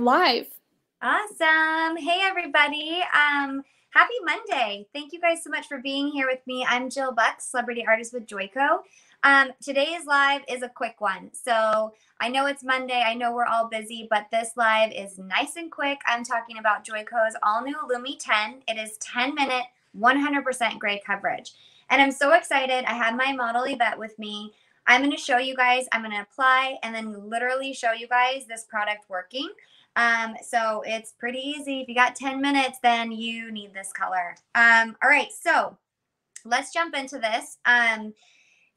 live. Awesome. Hey, everybody. Um, happy Monday. Thank you guys so much for being here with me. I'm Jill Buck, celebrity artist with Joico. Um, today's live is a quick one. So I know it's Monday. I know we're all busy, but this live is nice and quick. I'm talking about Joico's all new Lumi 10. It is 10 minute, 100% gray coverage. And I'm so excited. I have my model Yvette with me. I'm going to show you guys, I'm going to apply and then literally show you guys this product working. Um, so it's pretty easy. If you got 10 minutes, then you need this color. Um, all right, so let's jump into this. Um,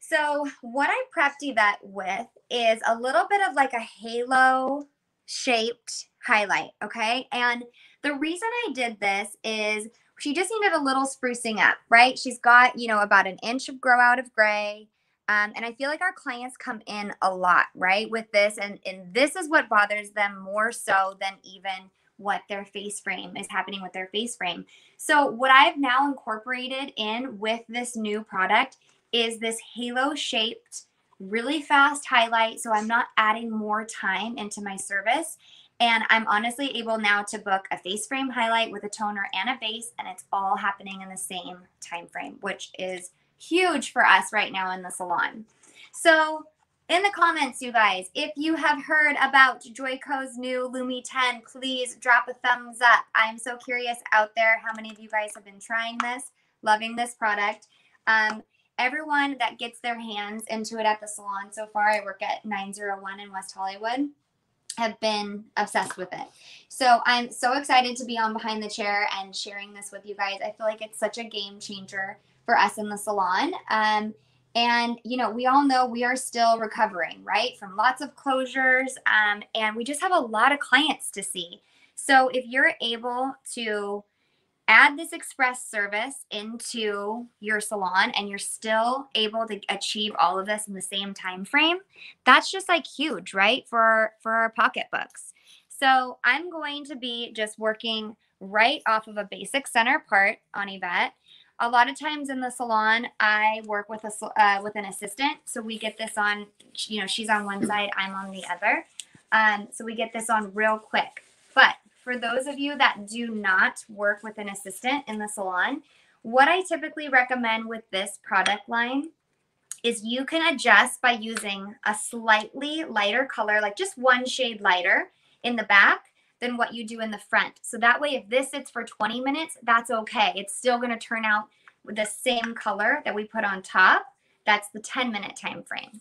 so what I prepped Yvette with is a little bit of like a halo shaped highlight, okay? And the reason I did this is she just needed a little sprucing up, right? She's got, you know, about an inch of grow out of gray. Um, and I feel like our clients come in a lot, right, with this. And, and this is what bothers them more so than even what their face frame is happening with their face frame. So, what I've now incorporated in with this new product is this halo shaped, really fast highlight. So, I'm not adding more time into my service. And I'm honestly able now to book a face frame highlight with a toner and a base, and it's all happening in the same time frame, which is huge for us right now in the salon. So, in the comments, you guys, if you have heard about Joico's new Lumi 10, please drop a thumbs up. I'm so curious out there how many of you guys have been trying this, loving this product. Um, everyone that gets their hands into it at the salon so far, I work at 901 in West Hollywood, have been obsessed with it. So I'm so excited to be on behind the chair and sharing this with you guys. I feel like it's such a game changer for us in the salon. Um, and, you know, we all know we are still recovering, right? From lots of closures. Um, and we just have a lot of clients to see. So if you're able to add this express service into your salon and you're still able to achieve all of this in the same time frame that's just like huge right for for our pocketbooks so i'm going to be just working right off of a basic center part on yvette a lot of times in the salon i work with a uh, with an assistant. So we get this on you know she's on one side i'm on the other. Um, so we get this on real quick. But for those of you that do not work with an assistant in the salon what i typically recommend with this product line is you can adjust by using a slightly lighter color like just one shade lighter in the back than what you do in the front. So that way, if this sits for 20 minutes, that's okay. It's still going to turn out with the same color that we put on top. That's the 10 minute time frame.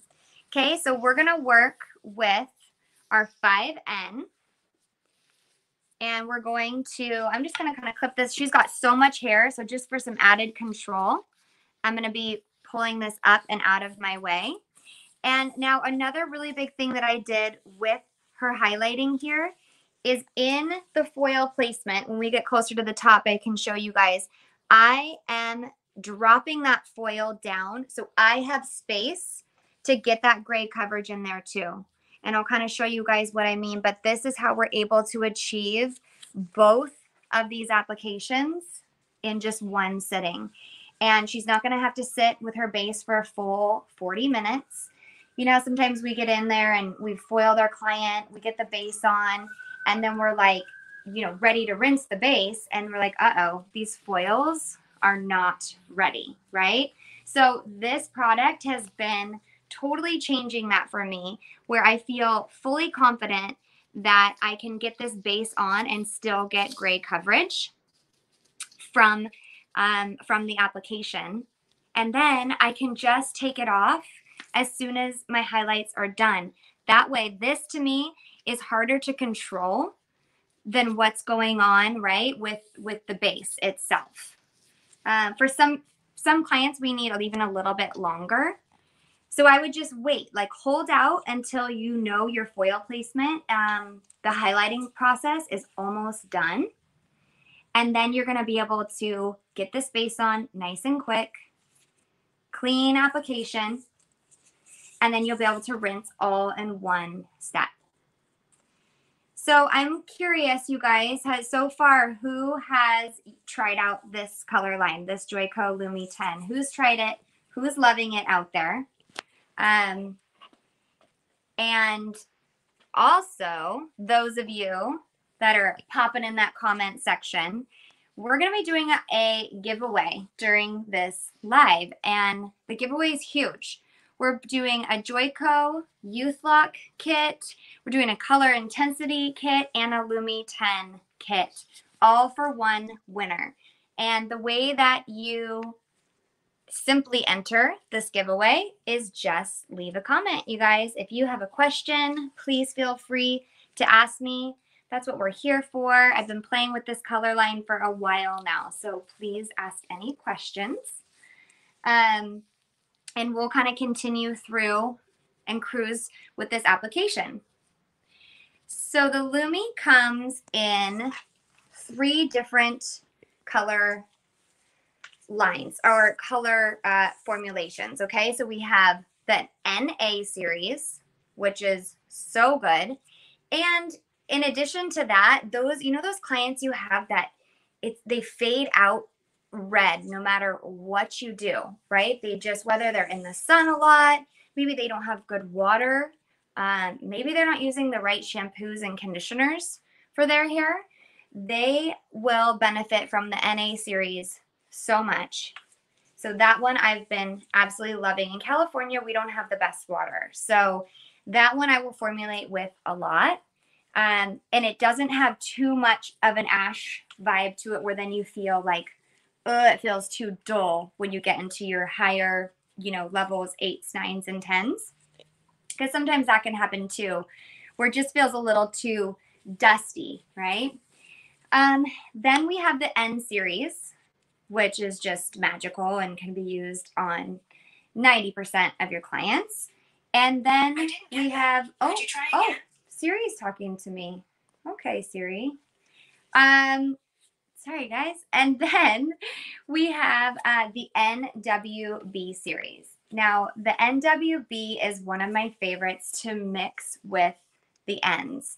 Okay, so we're going to work with our 5N. And we're going to, I'm just going to kind of clip this. She's got so much hair. So just for some added control, I'm going to be pulling this up and out of my way. And now another really big thing that I did with her highlighting here is in the foil placement. When we get closer to the top, I can show you guys. I am dropping that foil down so I have space to get that gray coverage in there too. And I'll kind of show you guys what I mean, but this is how we're able to achieve both of these applications in just one sitting. And she's not going to have to sit with her base for a full 40 minutes. You know, sometimes we get in there and we've foiled our client, we get the base on, and then we're like you know ready to rinse the base and we're like uh-oh these foils are not ready right? So this product has been totally changing that for me where i feel fully confident that i can get this base on and still get gray coverage from um, from the application. And then i can just take it off as soon as my highlights are done. That way this to me is harder to control than what's going on right with with the base itself. Uh, for some some clients we need even a little bit longer. So i would just wait like hold out until you know your foil placement um, the highlighting process is almost done. And then you're going to be able to get this base on nice and quick clean application and then you'll be able to rinse all in one step so I'm curious, you guys, has so far who has tried out this color line, this Joico Lumi 10? Who's tried it? Who's loving it out there? Um, and also those of you that are popping in that comment section. We're going to be doing a giveaway during this live, and the giveaway is huge. We're doing a Joico Youth Lock kit. We're doing a color intensity kit and a Lumi 10 kit, all for one winner. And the way that you simply enter this giveaway is just leave a comment. You guys, if you have a question, please feel free to ask me. That's what we're here for. I've been playing with this color line for a while now, so please ask any questions. Um, and we'll kind of continue through and cruise with this application. So the Lumi comes in three different color lines or color uh, formulations. Okay, so we have the NA series, which is so good. And in addition to that, those, you know, those clients you have that it's they fade out red no matter what you do, right? They just, whether they're in the sun a lot, maybe they don't have good water, um, maybe they're not using the right shampoos and conditioners for their hair, they will benefit from the NA series so much. So that one I've been absolutely loving. In California, we don't have the best water. So that one I will formulate with a lot. Um, and it doesn't have too much of an ash vibe to it where then you feel like, it feels too dull when you get into your higher, you know, levels, eights, nines, and tens. Because sometimes that can happen too, where it just feels a little too dusty, right? Um, then we have the N series, which is just magical and can be used on 90% of your clients. And then we have oh oh Siri's talking to me. Okay, Siri. Um sorry guys. And then we have uh, the NWB series. Now, the NWB is one of my favorites to mix with the ends.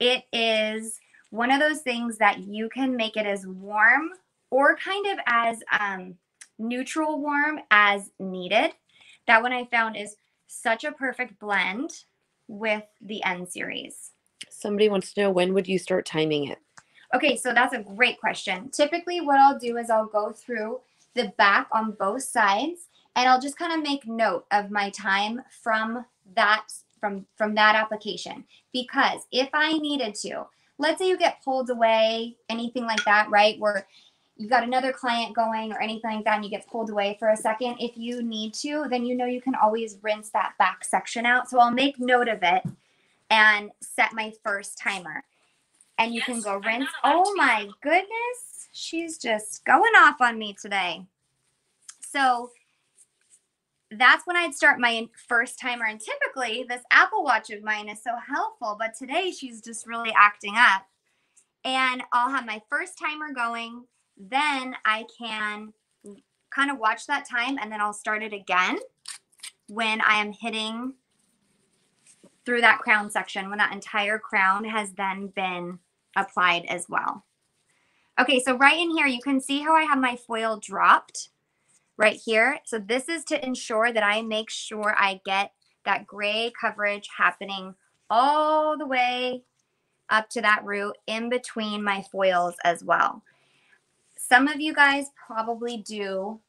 It is one of those things that you can make it as warm or kind of as um, neutral warm as needed. That one I found is such a perfect blend with the N series. Somebody wants to know when would you start timing it? Okay, so that's a great question. Typically, what I'll do is I'll go through the back on both sides and I'll just kind of make note of my time from that from from that application because if I needed to, let's say you get pulled away, anything like that, right? Where you got another client going or anything like that and you get pulled away for a second, if you need to, then you know you can always rinse that back section out. So I'll make note of it and set my first timer. And you yes, can go rinse. Oh my goodness. She's just going off on me today. So that's when I'd start my first timer. And typically, this Apple Watch of mine is so helpful, but today she's just really acting up. And I'll have my first timer going. Then I can kind of watch that time and then I'll start it again when I am hitting through that crown section, when that entire crown has then been applied as well. Okay, so right in here, you can see how I have my foil dropped right here. So this is to ensure that I make sure I get that gray coverage happening all the way up to that root in between my foils as well. Some of you guys probably do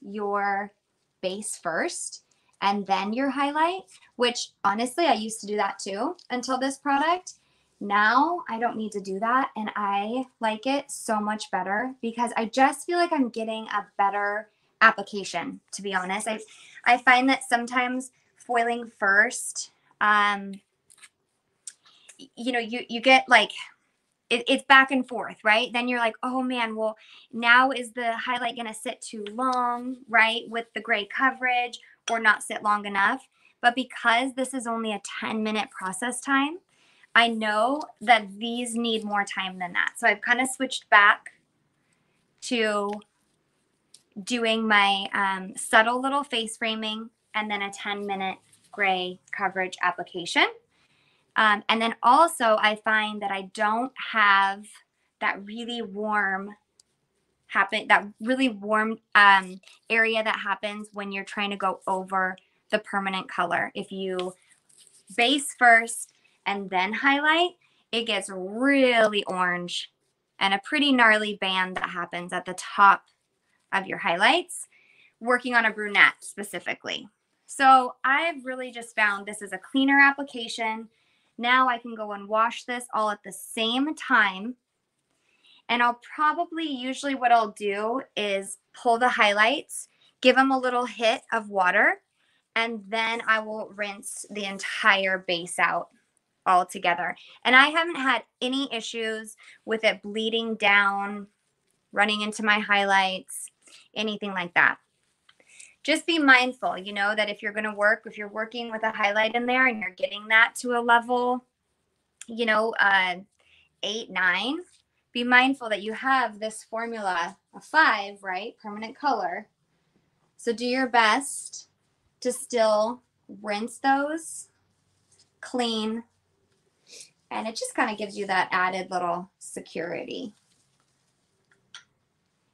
your base first and then your highlight, which honestly, I used to do that too until this product. Now I don't need to do that. And I like it so much better because I just feel like I'm getting a better application to be honest i i find that sometimes foiling first um you know you you get like it, it's back and forth right then you're like oh man well now is the highlight going to sit too long right with the gray coverage or not sit long enough but because this is only a 10 minute process time i know that these need more time than that so i've kind of switched back to doing my um, subtle little face framing and then a 10 minute gray coverage application. Um, and then also I find that I don't have that really warm happen that really warm um, area that happens when you're trying to go over the permanent color. If you base first and then highlight, it gets really orange and a pretty gnarly band that happens at the top of your highlights, working on a brunette specifically. So I've really just found this is a cleaner application. Now I can go and wash this all at the same time. And I'll probably, usually what I'll do is pull the highlights, give them a little hit of water, and then I will rinse the entire base out all together. And I haven't had any issues with it bleeding down, running into my highlights, anything like that. Just be mindful, you know, that if you're going to work, if you're working with a highlight in there and you're getting that to a level, you know, uh, eight, nine, be mindful that you have this formula, a five, right? Permanent color. So do your best to still rinse those, clean, and it just kind of gives you that added little security.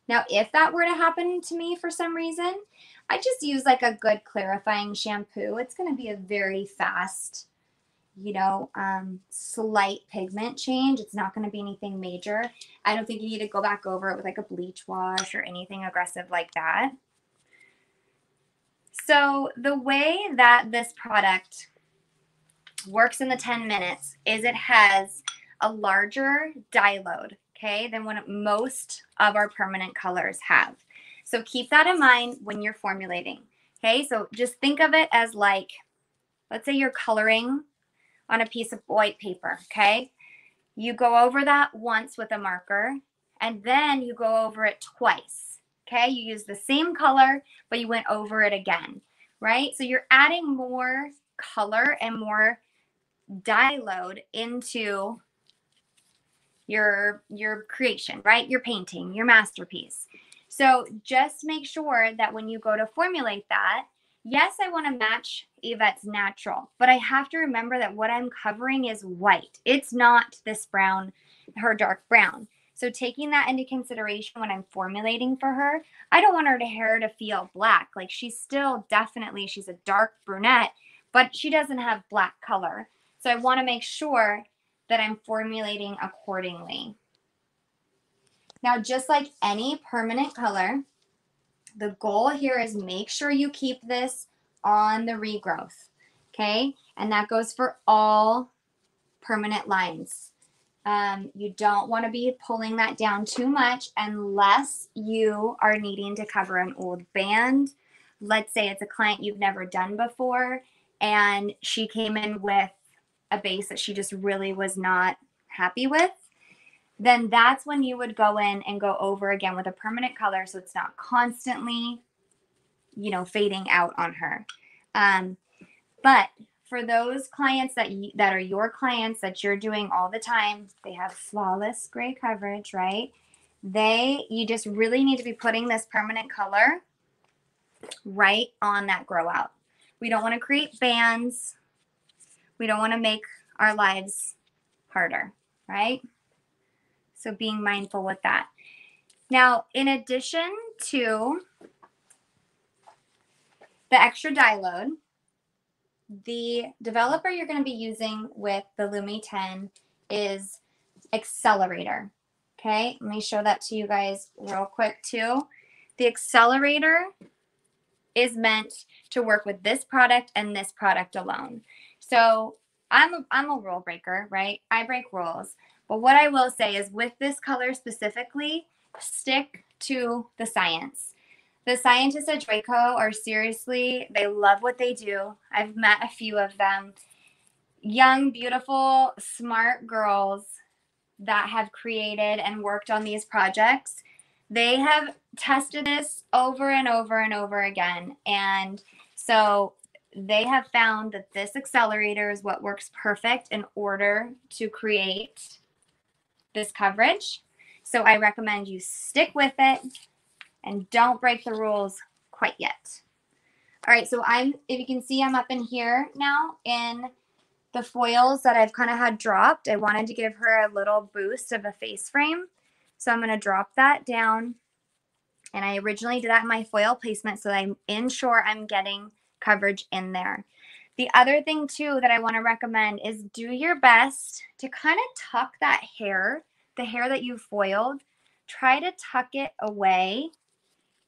Now, if that were to happen to me for some reason, I just use like a good clarifying shampoo. It's going to be a very fast, you know, um, slight pigment change. It's not going to be anything major. I don't think you need to go back over it with like a bleach wash or anything aggressive like that. So the way that this product works in the 10 minutes is it has a larger dye load, okay, than what most of our permanent colors have. So keep that in mind when you're formulating. Okay, so just think of it as like, let's say you're coloring on a piece of white paper. Okay, you go over that once with a marker and then you go over it twice. Okay, you use the same color, but you went over it again, right? So you're adding more color and more load into your your creation, right? Your painting, your masterpiece. So just make sure that when you go to formulate that, yes, I want to match Yvette's natural, but I have to remember that what I'm covering is white. It's not this brown, her dark brown. So taking that into consideration when I'm formulating for her, I don't want her to hair to feel black. Like she's still definitely she's a dark brunette, but she doesn't have black color. So I want to make sure that I'm formulating accordingly. Now, just like any permanent color, the goal here is make sure you keep this on the regrowth, okay? And that goes for all permanent lines. Um, you don't want to be pulling that down too much unless you are needing to cover an old band. Let's say it's a client you've never done before and she came in with a base that she just really was not happy with then that's when you would go in and go over again with a permanent color so it's not constantly you know fading out on her. Um, but for those clients that you, that are your clients that you're doing all the time they have flawless gray coverage right? They you just really need to be putting this permanent color right on that grow out. We don't want to create bands we don't want to make our lives harder right so being mindful with that. Now, in addition to the extra dye load, the developer you're going to be using with the Lumi 10 is Accelerator. Okay, let me show that to you guys real quick too. The Accelerator is meant to work with this product and this product alone. So I'm a, I'm a rule breaker, right? I break rules. But what I will say is with this color specifically, stick to the science. The scientists at Joico are seriously, they love what they do. I've met a few of them. Young, beautiful, smart girls that have created and worked on these projects. They have tested this over and over and over again. And so they have found that this accelerator is what works perfect in order to create this coverage. So I recommend you stick with it and don't break the rules quite yet. All right, so I'm, if you can see, I'm up in here now in the foils that I've kind of had dropped. I wanted to give her a little boost of a face frame. So I'm going to drop that down. And I originally did that in my foil placement so I'm ensure I'm getting coverage in there. The other thing too that I want to recommend is do your best to kind of tuck that hair, the hair that you foiled, try to tuck it away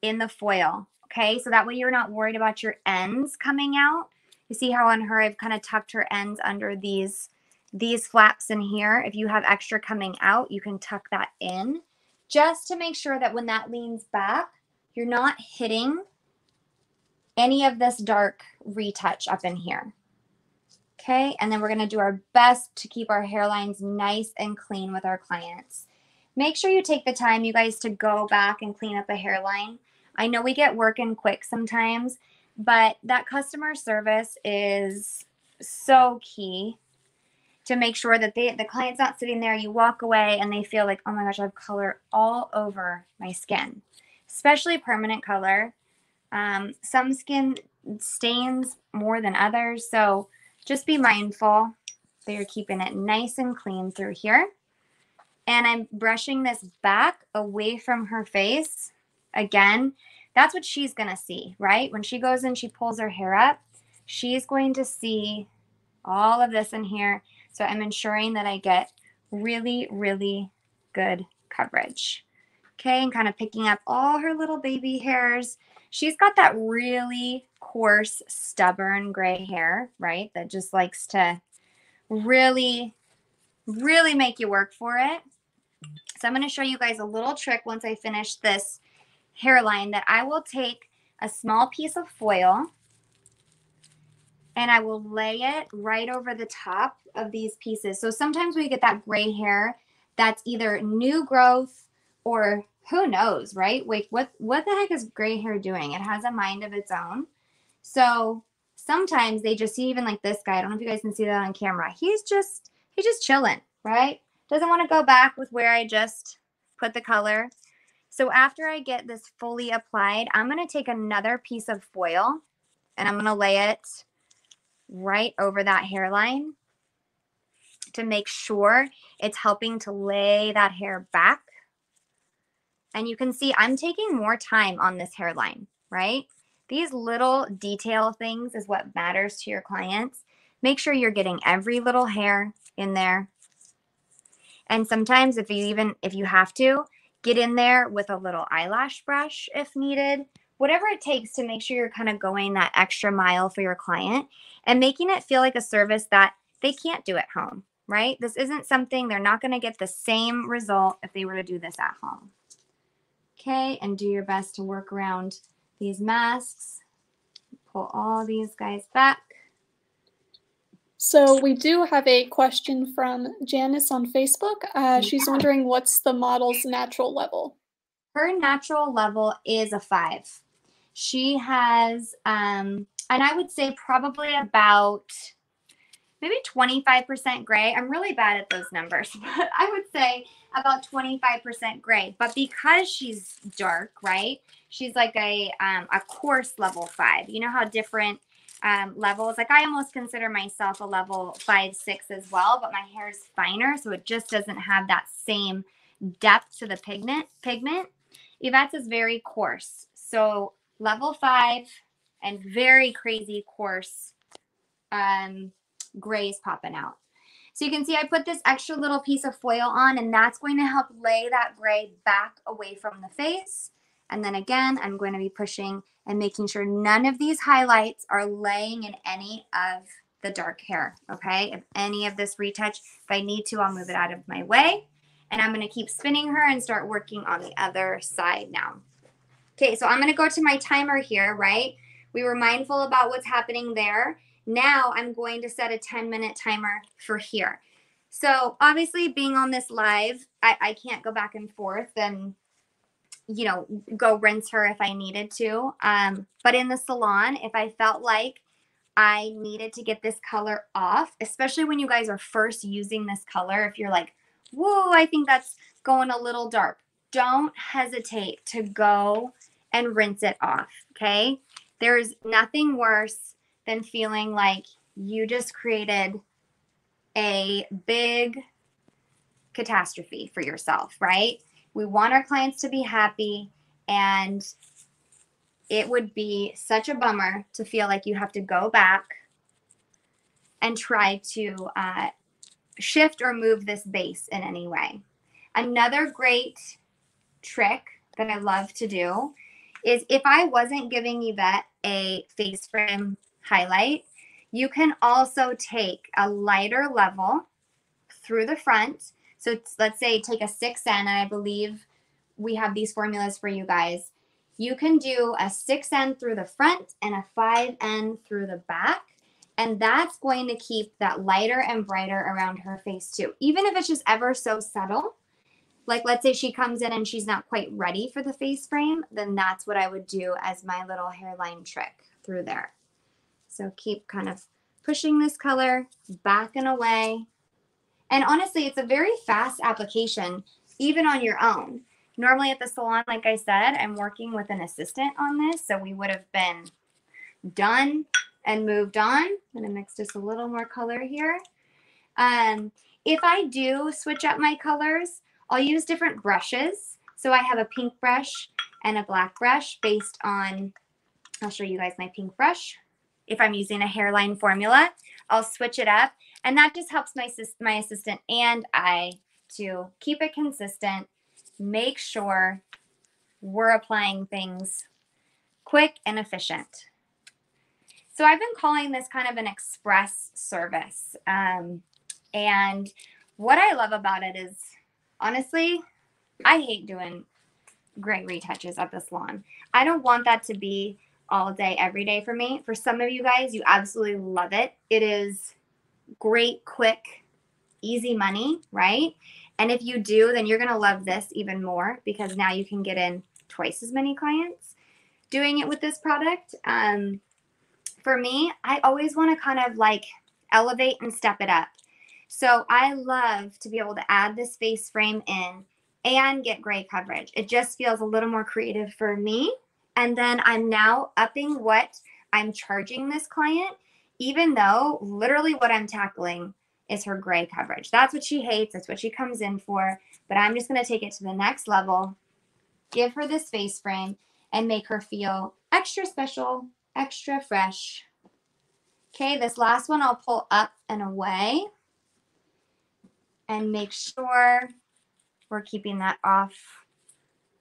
in the foil. Okay, so that way you're not worried about your ends coming out. You see how on her I've kind of tucked her ends under these these flaps in here. If you have extra coming out, you can tuck that in just to make sure that when that leans back, you're not hitting any of this dark retouch up in here. Okay, and then we're gonna do our best to keep our hairlines nice and clean with our clients. Make sure you take the time, you guys, to go back and clean up a hairline. I know we get working quick sometimes, but that customer service is so key to make sure that they the client's not sitting there you walk away and they feel like oh my gosh i have color all over my skin especially permanent color um, some skin stains more than others so just be mindful that you're keeping it nice and clean through here and i'm brushing this back away from her face again that's what she's going to see right when she goes and she pulls her hair up she's going to see all of this in here so I'm ensuring that I get really, really good coverage. Okay, and kind of picking up all her little baby hairs. She's got that really coarse, stubborn gray hair, right? That just likes to really, really make you work for it. So I'm going to show you guys a little trick once I finish this hairline that I will take a small piece of foil and I will lay it right over the top of these pieces. So sometimes we get that gray hair that's either new growth or who knows, right? Wait, what what the heck is gray hair doing? It has a mind of its own. So sometimes they just see even like this guy. I don't know if you guys can see that on camera. He's just he's just chilling, right? Doesn't want to go back with where I just put the color. So after I get this fully applied, I'm going to take another piece of foil and I'm going to lay it right over that hairline to make sure it's helping to lay that hair back. And you can see I'm taking more time on this hairline, right? These little detail things is what matters to your clients. Make sure you're getting every little hair in there. And sometimes if you even if you have to, get in there with a little eyelash brush if needed whatever it takes to make sure you're kind of going that extra mile for your client and making it feel like a service that they can't do at home, right? This isn't something they're not going to get the same result if they were to do this at home. Okay, and do your best to work around these masks. Pull all these guys back. So we do have a question from Janice on Facebook. Uh, she's wondering what's the model's natural level? Her natural level is a five. She has, um, and I would say probably about maybe 25% gray. I'm really bad at those numbers, but I would say about 25% gray. But because she's dark, right? She's like a um, a coarse level five. You know how different um, levels. Like I almost consider myself a level five six as well, but my hair is finer, so it just doesn't have that same depth to the pigment. Pigment. Yvette's is very coarse, so level five, and very crazy coarse um, grays popping out. So you can see I put this extra little piece of foil on and that's going to help lay that gray back away from the face. And then again, I'm going to be pushing and making sure none of these highlights are laying in any of the dark hair, okay? If any of this retouch, if I need to, I'll move it out of my way. And I'm going to keep spinning her and start working on the other side now. Okay, so I'm going to go to my timer here, right? We were mindful about what's happening there. Now I'm going to set a 10 minute timer for here. So obviously being on this live, I, I can't go back and forth and, you know, go rinse her if I needed to. Um, but in the salon, if I felt like I needed to get this color off, especially when you guys are first using this color, if you're like, whoa, I think that's going a little dark, don't hesitate to go and rinse it off. Okay. There's nothing worse than feeling like you just created a big catastrophe for yourself, right? We want our clients to be happy, and it would be such a bummer to feel like you have to go back and try to uh, shift or move this base in any way. Another great trick that I love to do is if I wasn't giving Yvette a face frame highlight, you can also take a lighter level through the front. So let's say take a 6N, and I believe we have these formulas for you guys. You can do a 6N through the front and a 5N through the back. And that's going to keep that lighter and brighter around her face too. Even if it's just ever so subtle, like let's say she comes in and she's not quite ready for the face frame, then that's what I would do as my little hairline trick through there. So keep kind of pushing this color back and away. And honestly, it's a very fast application, even on your own. Normally at the salon, like I said, I'm working with an assistant on this. So we would have been done and moved on. I'm to mix just a little more color here. Um, if I do switch up my colors, I'll use different brushes. So I have a pink brush and a black brush based on, I'll show you guys my pink brush. If I'm using a hairline formula, I'll switch it up. And that just helps my, my assistant and I to keep it consistent, make sure we're applying things quick and efficient. So I've been calling this kind of an express service. Um, and what I love about it is honestly, I hate doing great retouches at the salon. I don't want that to be all day, every day for me. For some of you guys, you absolutely love it. It is great, quick, easy money, right? And if you do, then you're going to love this even more because now you can get in twice as many clients doing it with this product. Um, for me, I always want to kind of like elevate and step it up. So I love to be able to add this face frame in and get gray coverage. It just feels a little more creative for me. And then I'm now upping what I'm charging this client, even though literally what I'm tackling is her gray coverage. That's what she hates. That's what she comes in for. But I'm just going to take it to the next level, give her this face frame, and make her feel extra special, extra fresh. Okay, this last one I'll pull up and away and make sure we're keeping that off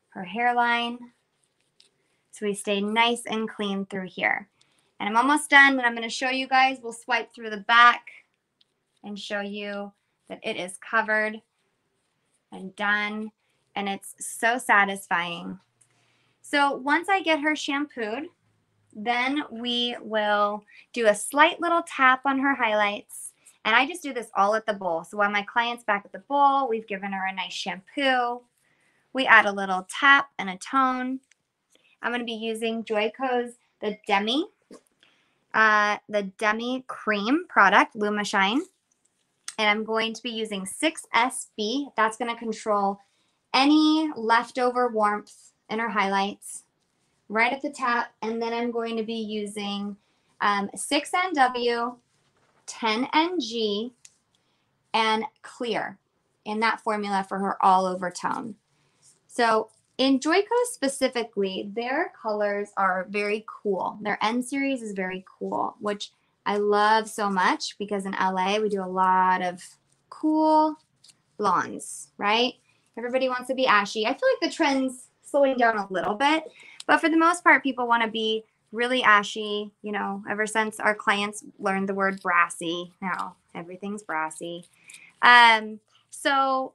her hairline. So we stay nice and clean through here. And I'm almost done, but I'm going to show you guys. We'll swipe through the back and show you that it is covered and done. And it's so satisfying. So once I get her shampooed, then we will do a slight little tap on her highlights and I just do this all at the bowl. So while my client's back at the bowl, we've given her a nice shampoo. We add a little tap and a tone. I'm going to be using Joico's the Demi, uh, the Demi Cream product, LumiShine. And I'm going to be using 6SB. That's going to control any leftover warmth in her highlights right at the tap. And then I'm going to be using um, 6NW 10NG, and clear in that formula for her all over tone. So in Joico specifically, their colors are very cool. Their N series is very cool, which I love so much because in LA we do a lot of cool blondes, right? Everybody wants to be ashy. I feel like the trend's slowing down a little bit, but for the most part, people want to be really ashy, you know, ever since our clients learned the word brassy. Now everything's brassy. Um, so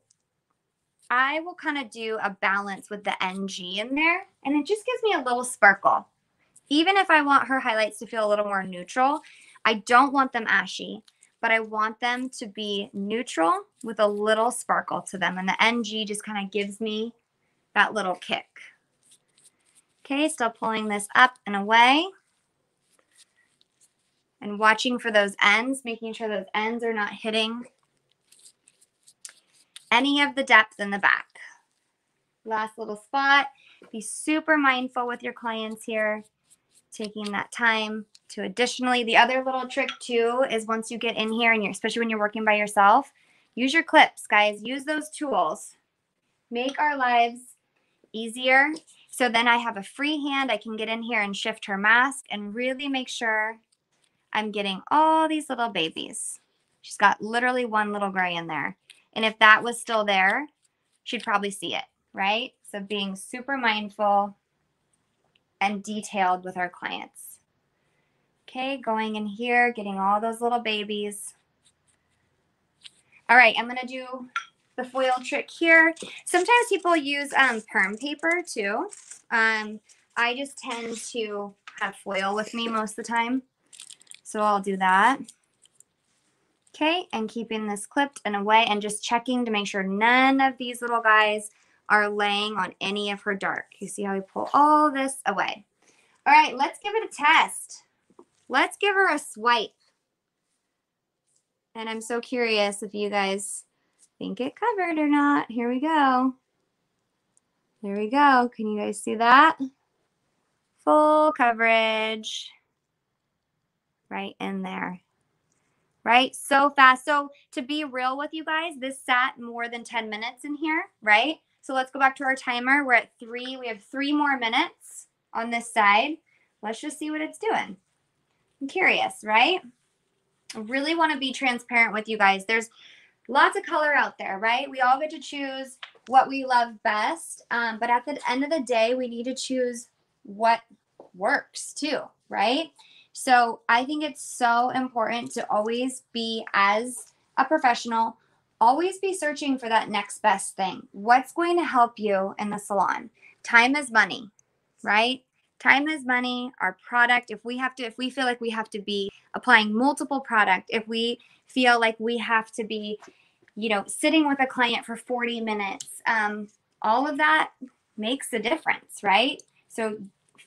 I will kind of do a balance with the NG in there, and it just gives me a little sparkle. Even if I want her highlights to feel a little more neutral, I don't want them ashy, but I want them to be neutral with a little sparkle to them. And the NG just kind of gives me that little kick. Okay, still pulling this up and away. And watching for those ends, making sure those ends are not hitting any of the depth in the back. Last little spot. Be super mindful with your clients here, taking that time to additionally, the other little trick too is once you get in here and you're, especially when you're working by yourself, use your clips, guys. Use those tools. Make our lives easier so then I have a free hand. I can get in here and shift her mask and really make sure I'm getting all these little babies. She's got literally one little gray in there. And if that was still there, she'd probably see it, right? So being super mindful and detailed with our clients. Okay, going in here, getting all those little babies. All right, I'm gonna do the foil trick here. Sometimes people use um, perm paper too. Um, I just tend to have foil with me most of the time. So I'll do that. Okay, and keeping this clipped and away and just checking to make sure none of these little guys are laying on any of her dark. You see how we pull all this away. All right, let's give it a test. Let's give her a swipe. And I'm so curious if you guys think it covered or not. Here we go. There we go. Can you guys see that? Full coverage right in there. Right? So fast. So to be real with you guys, this sat more than 10 minutes in here, right? So let's go back to our timer. We're at three. We have three more minutes on this side. Let's just see what it's doing. I'm curious, right? I really want to be transparent with you guys. There's lots of color out there, right? We all get to choose what we love best. Um, but at the end of the day, we need to choose what works too, right? So I think it's so important to always be, as a professional, always be searching for that next best thing. What's going to help you in the salon? Time is money, right? Time is money. Our product, if we have to, if we feel like we have to be applying multiple product, if we feel like we have to be, you know, sitting with a client for 40 minutes, um, all of that makes a difference, right? So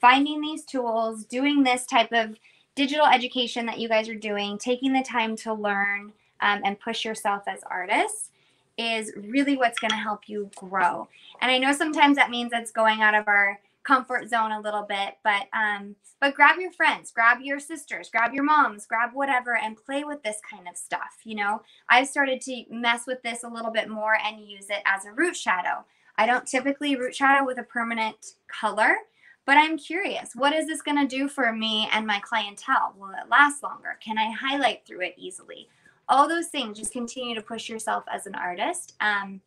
finding these tools, doing this type of digital education that you guys are doing, taking the time to learn um, and push yourself as artists is really what's going to help you grow. And I know sometimes that means it's going out of our comfort zone a little bit, but um, but grab your friends, grab your sisters, grab your moms, grab whatever, and play with this kind of stuff. You know, I've started to mess with this a little bit more and use it as a root shadow. I don't typically root shadow with a permanent color but I'm curious, what is this going to do for me and my clientele? Will it last longer? Can I highlight through it easily? All those things, just continue to push yourself as an artist um,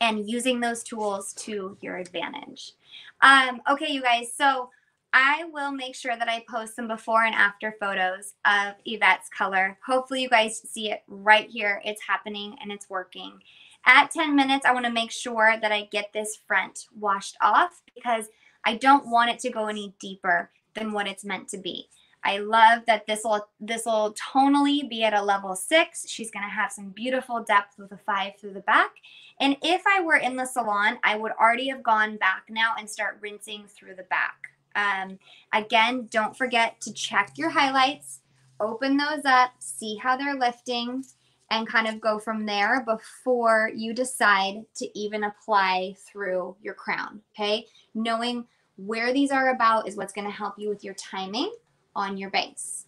and using those tools to your advantage. Um, okay, you guys, so I will make sure that I post some before and after photos of Yvette's color. Hopefully, you guys see it right here. It's happening and it's working. At 10 minutes, I want to make sure that I get this front washed off because I don't want it to go any deeper than what it's meant to be. I love that this will this will tonally be at a level six. She's gonna have some beautiful depth with a five through the back. And if I were in the salon, I would already have gone back now and start rinsing through the back. Um, again, don't forget to check your highlights, open those up, see how they're lifting, and kind of go from there before you decide to even apply through your crown. Okay, knowing where these are about is what's going to help you with your timing on your base.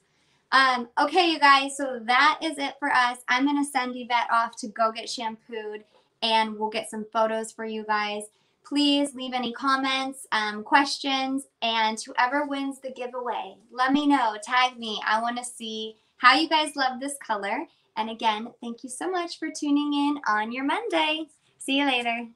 Um, okay, you guys, so that is it for us. I'm going to send Yvette off to go get shampooed and we'll get some photos for you guys. Please leave any comments, um, questions, and whoever wins the giveaway, let me know. Tag me. I want to see how you guys love this color. And again, thank you so much for tuning in on your Monday. See you later.